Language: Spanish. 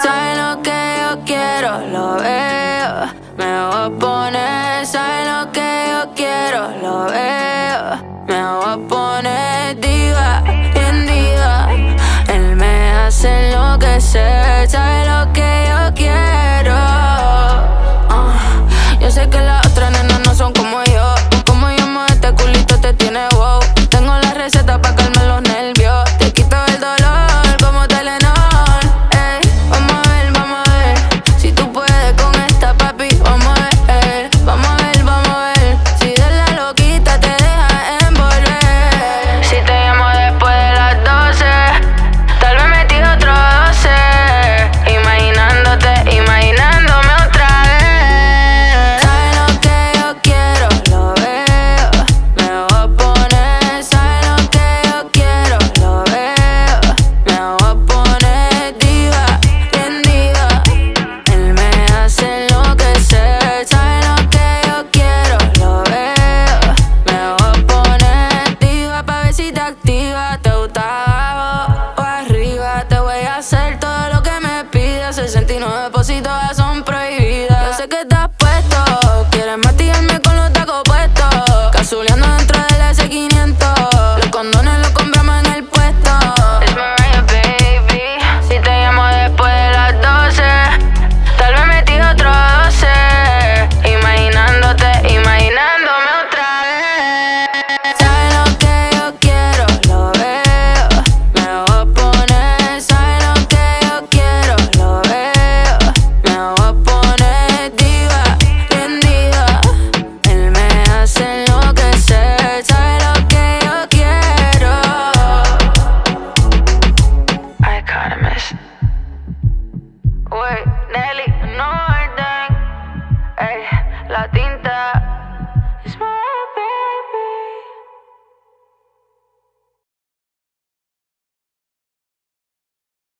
Sabes lo que yo quiero, lo veo. Me voy a poner. Sabes lo que yo quiero, lo veo. Me voy a poner. Wait, Nelly.